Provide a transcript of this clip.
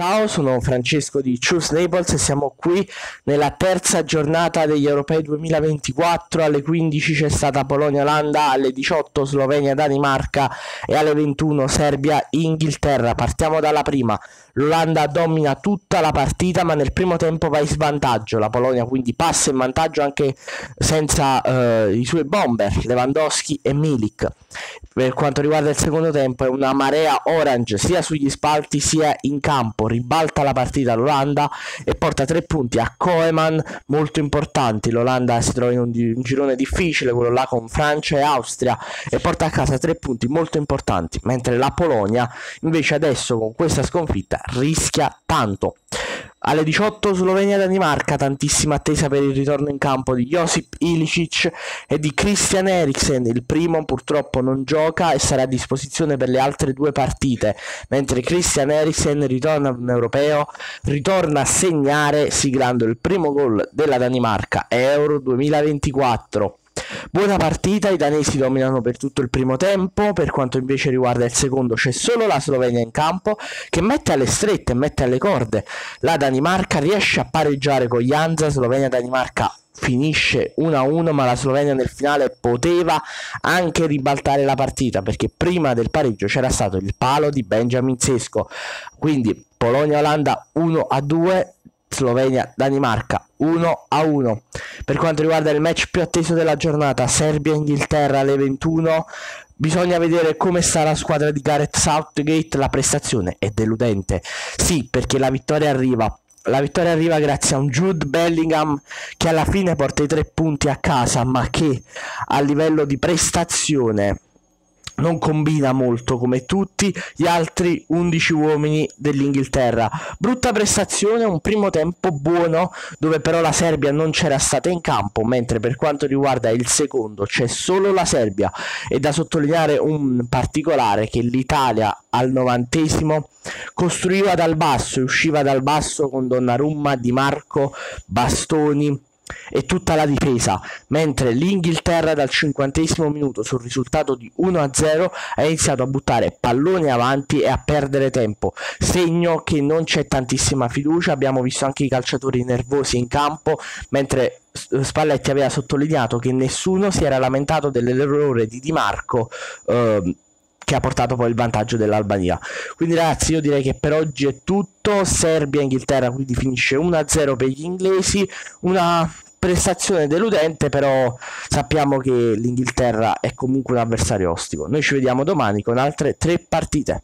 Ciao, sono Francesco di Choose Naples e siamo qui nella terza giornata degli Europei 2024. Alle 15 c'è stata Polonia-Olanda, alle 18 Slovenia-Danimarca e alle 21 Serbia-Inghilterra. Partiamo dalla prima. L'Olanda domina tutta la partita ma nel primo tempo va in svantaggio. La Polonia quindi passa in vantaggio anche senza eh, i suoi bomber, Lewandowski e Milik. Per quanto riguarda il secondo tempo è una marea orange sia sugli spalti sia in campo, ribalta la partita l'Olanda e porta tre punti a Koeman molto importanti. L'Olanda si trova in un, un girone difficile, quello là con Francia e Austria e porta a casa tre punti molto importanti, mentre la Polonia invece adesso con questa sconfitta rischia tanto. Alle 18 Slovenia-Danimarca, tantissima attesa per il ritorno in campo di Josip Ilicic e di Christian Eriksen. Il primo purtroppo non gioca e sarà a disposizione per le altre due partite, mentre Christian Eriksen ritorna a un europeo, ritorna a segnare siglando il primo gol della Danimarca Euro 2024. Buona partita, i danesi dominano per tutto il primo tempo, per quanto invece riguarda il secondo c'è solo la Slovenia in campo che mette alle strette, mette alle corde. La Danimarca riesce a pareggiare con Janza, Slovenia-Danimarca finisce 1-1 ma la Slovenia nel finale poteva anche ribaltare la partita perché prima del pareggio c'era stato il palo di Benjamin Sesco quindi Polonia-Olanda 1-2 Slovenia-Danimarca 1 a 1. Per quanto riguarda il match più atteso della giornata, Serbia-Inghilterra alle 21, bisogna vedere come sta la squadra di Gareth Southgate. La prestazione è deludente. Sì, perché la vittoria arriva. La vittoria arriva grazie a un Jude Bellingham che alla fine porta i tre punti a casa, ma che a livello di prestazione non combina molto come tutti gli altri 11 uomini dell'Inghilterra. Brutta prestazione, un primo tempo buono dove però la Serbia non c'era stata in campo, mentre per quanto riguarda il secondo c'è solo la Serbia. E da sottolineare un particolare che l'Italia al novantesimo costruiva dal basso e usciva dal basso con Donnarumma, Di Marco, Bastoni e tutta la difesa, mentre l'Inghilterra dal cinquantesimo minuto sul risultato di 1-0 ha iniziato a buttare palloni avanti e a perdere tempo, segno che non c'è tantissima fiducia, abbiamo visto anche i calciatori nervosi in campo, mentre Spalletti aveva sottolineato che nessuno si era lamentato dell'errore di Di Marco eh, che ha portato poi il vantaggio dell'Albania. Quindi ragazzi io direi che per oggi è tutto, Serbia-Inghilterra quindi finisce 1-0 per gli inglesi, una prestazione deludente però sappiamo che l'Inghilterra è comunque un avversario ostico. Noi ci vediamo domani con altre tre partite.